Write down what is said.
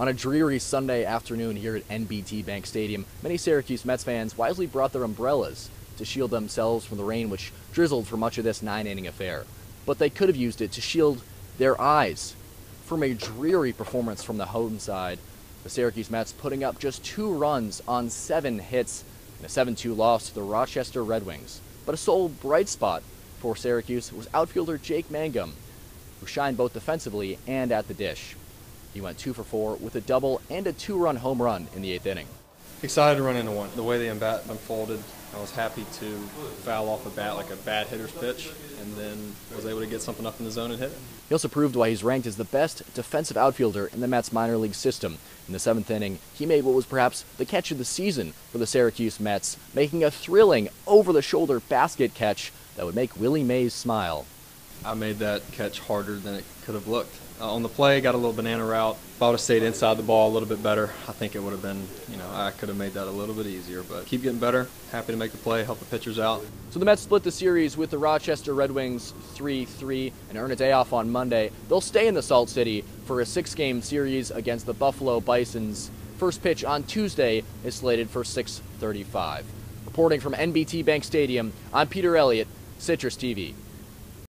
On a dreary Sunday afternoon here at NBT Bank Stadium, many Syracuse Mets fans wisely brought their umbrellas to shield themselves from the rain which drizzled for much of this nine inning affair. But they could have used it to shield their eyes from a dreary performance from the home side. The Syracuse Mets putting up just two runs on seven hits in a 7 2 loss to the Rochester Red Wings. But a sole bright spot for Syracuse was outfielder Jake Mangum, who shined both defensively and at the dish. He went two for four with a double and a two run home run in the eighth inning. Excited to run into one. The way the bat unfolded, I was happy to foul off a bat like a bad hitter's pitch, and then was able to get something up in the zone and hit it. He also proved why he's ranked as the best defensive outfielder in the Mets minor league system. In the seventh inning, he made what was perhaps the catch of the season for the Syracuse Mets, making a thrilling over the shoulder basket catch that would make Willie Mays smile. I made that catch harder than it could have looked. Uh, on the play, got a little banana route. If I would have stayed inside the ball a little bit better, I think it would have been, you know, I could have made that a little bit easier. But keep getting better. Happy to make the play, help the pitchers out. So the Mets split the series with the Rochester Red Wings 3 3 and earn a day off on Monday. They'll stay in the Salt City for a six game series against the Buffalo Bisons. First pitch on Tuesday is slated for 6:35. Reporting from NBT Bank Stadium, I'm Peter Elliott, Citrus TV.